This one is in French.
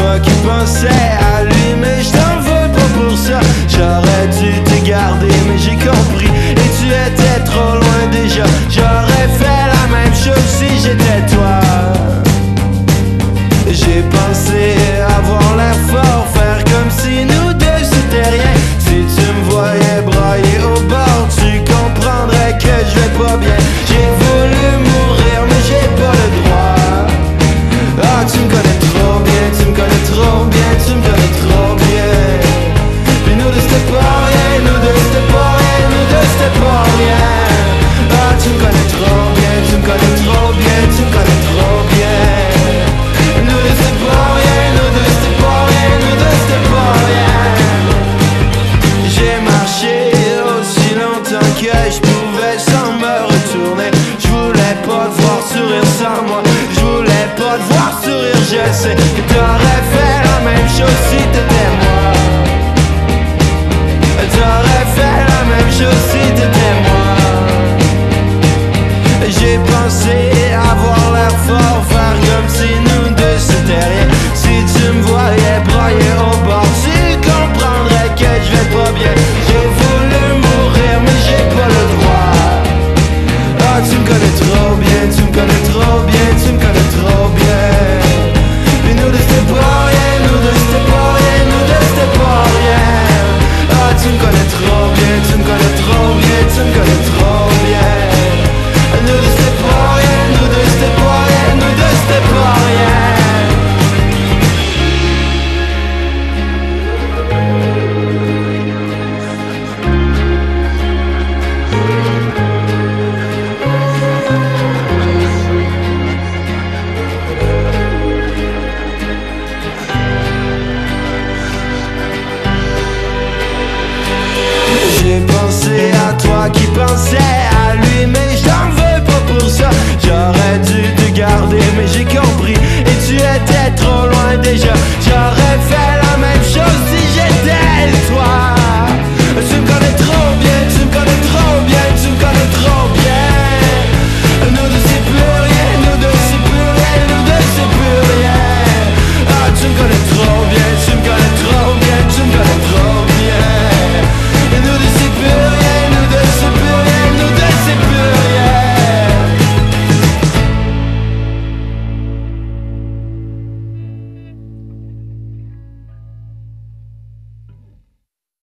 toi qui pensais à lui Mais je t'en veux pas pour ça. J'aurais dû te garder mais j'ai compris. Et tu étais trop loin déjà. J'aurais fait la même chose si j'étais toi. je pouvais sans me retourner. Je voulais pas te voir sourire sans moi. Je voulais pas te voir sourire Je sais que t'aurais